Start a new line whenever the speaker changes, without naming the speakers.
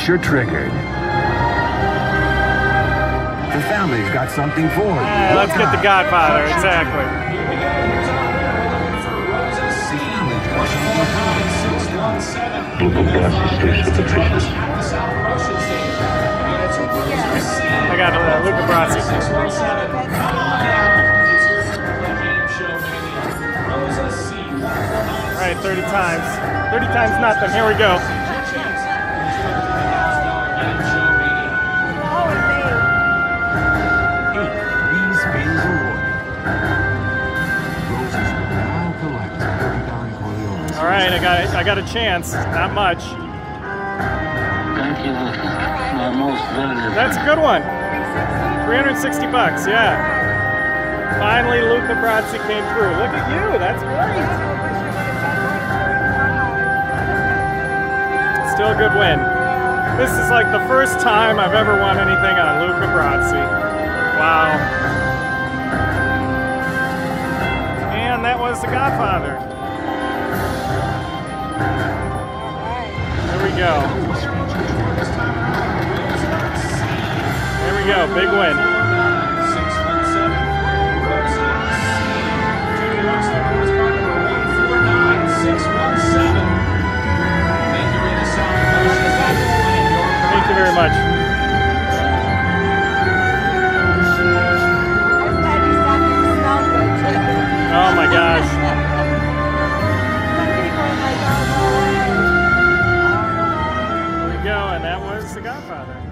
signature triggered. The family's got something for you.
Yeah, let's get the Godfather, exactly.
Luca Brasi stays with.
I got uh, Luca Brasi. All right, 30 times. 30 times nothing. Here we go. Right, I got it. I got a chance. Not much.
Thank you, My most valuable.
That's a good one. 360 bucks. Yeah. Finally, Luca Brasi came through. Look at you. That's great. Still a good win. This is like the first time I've ever won anything on Luca Brasi. Wow. And that was The Godfather. Go. There we go. Big win. Thank you very much. the Godfather.